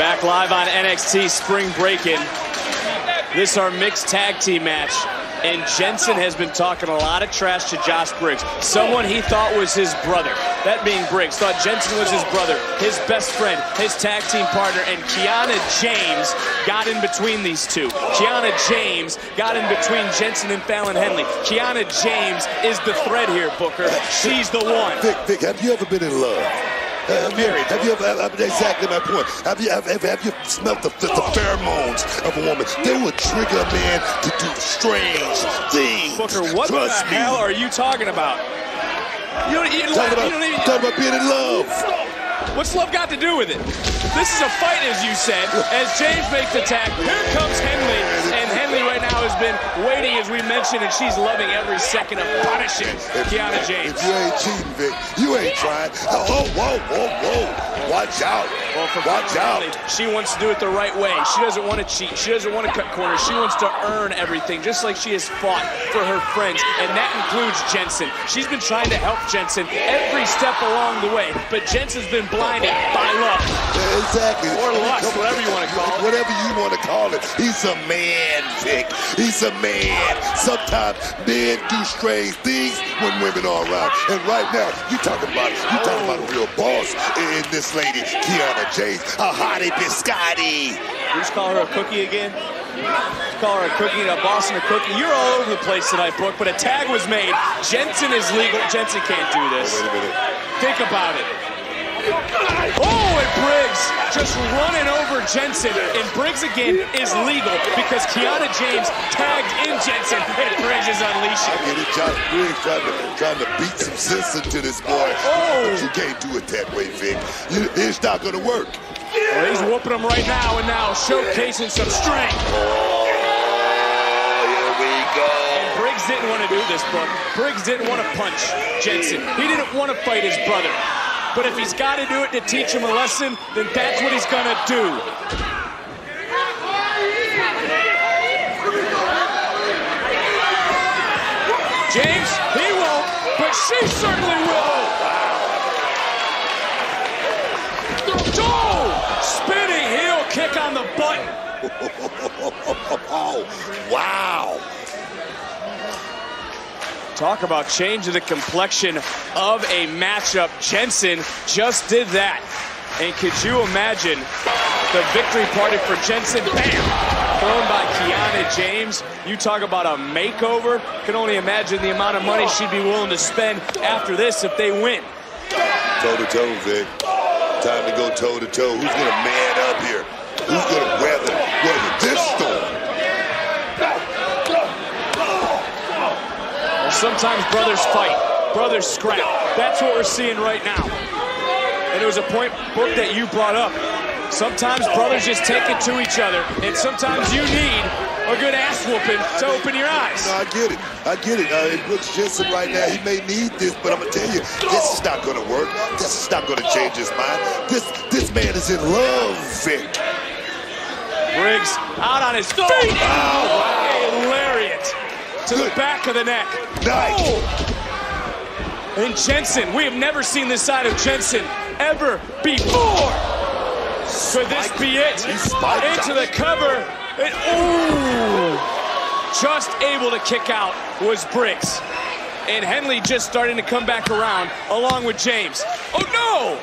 Back live on NXT Spring Breakin'. This is our mixed tag team match. And Jensen has been talking a lot of trash to Josh Briggs, someone he thought was his brother. That being Briggs, thought Jensen was his brother, his best friend, his tag team partner, and Kiana James got in between these two. Kiana James got in between Jensen and Fallon Henley. Kiana James is the thread here, Booker. She's the one. Vic, Vic, have you ever been in love? Have you, have you ever, have, exactly my point. Have you, have, have you smelt the, the, the, pheromones of a woman? They will trigger a man to do strange things. Booker, what Trust the me. hell are you talking about? You don't, you, Talking about, you don't even, talking about being in love. What's love got to do with it? This is a fight, as you said, as James makes the tag. Here comes Henley, and Henley right now has been waiting, as we mentioned, and she's loving every second of punishing Kiana James. If you ain't cheating, Vic, you ain't trying. Oh, whoa, whoa, whoa. Watch out. Well, Watch out. Henley, she wants to do it the right way. She doesn't want to cheat. She doesn't want to cut corners. She wants to earn everything, just like she has fought for her friends, and that includes Jensen. She's been trying to help Jensen every step along the way, but Jensen's been blinded by love. Exactly. Or lust, whatever you wanna call it. Whatever you want to call it. He's a man, Vic. He's a man. Sometimes men do strange things when women are around. And right now, you talking about you talking about a real boss in this lady, Kiana James, a hottie biscotti. You just call her a cookie again? Call her a cookie, and a boss and a cookie. You're all over the place tonight, Brooke, but a tag was made. Jensen is legal. Jensen can't do this. Oh, wait a minute. Think about it. Oh, it Briggs just running over Jensen. And Briggs again is legal because Kiana James tagged in Jensen and Briggs is unleashing. Get it, Josh Briggs trying to trying to beat some sense into this boy. Oh, oh. But you can't do it that way, Vic. You, it's not gonna work. Well, he's whooping him right now and now showcasing some strength. Oh, here we go. Briggs didn't want to do this, Brooke. Briggs didn't want to punch Jensen. He didn't want to fight his brother. But if he's got to do it to teach him a lesson, then that's what he's going to do. James, he won't, but she certainly will. Oh! Spinning heel kick on the butt. Oh, wow. Talk about changing the complexion of a matchup. Jensen just did that. And could you imagine the victory party for Jensen? Bam! Thrown by Kiana James. You talk about a makeover. Can only imagine the amount of money she'd be willing to spend after this if they win. Toe to toe, Vic. Time to go toe to toe. Who's gonna man up here? Who's gonna weather Sometimes brothers fight, brothers scrap. That's what we're seeing right now. And it was a point, Book, that you brought up. Sometimes brothers just take it to each other, and sometimes you need a good ass whooping to open your eyes. No, I get it. I get it. Uh, it looks Jensen right now. He may need this, but I'm gonna tell you, this is not gonna work. This is not gonna change his mind. This this man is in love, Vic. Briggs out on his feet. Oh, lariat to the back of the neck. Nice. Oh. And Jensen, we have never seen this side of Jensen ever before. Could this be it? Into the cover. And, ooh. Just able to kick out was Briggs. And Henley just starting to come back around along with James. Oh no!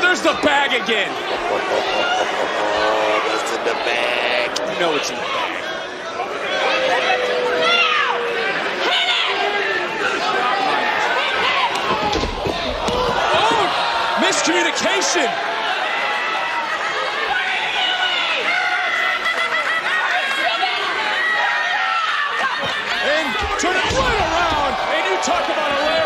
There's the bag again. Oh, that's in the bag. You know it's in the bag. Oh, miscommunication. And turn it right around. And you talk about a lariat.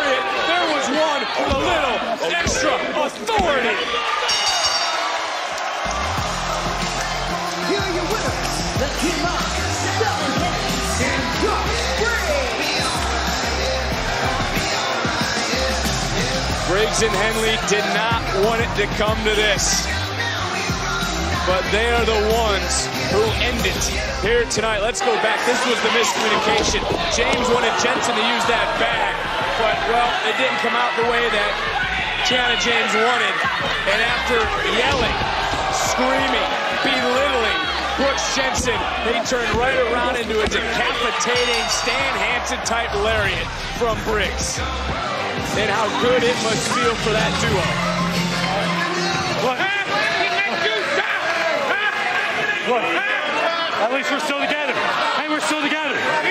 Briggs and Henley did not want it to come to this. But they are the ones who end it here tonight. Let's go back. This was the miscommunication. James wanted Jensen to use that bag, but, well, it didn't come out the way that Kiana James wanted. And after yelling, screaming, Brooks Jensen, he turned right around into a decapitating Stan Hansen type lariat from Briggs. And how good it must feel for that duo. At least we're still together. Hey, we're still together.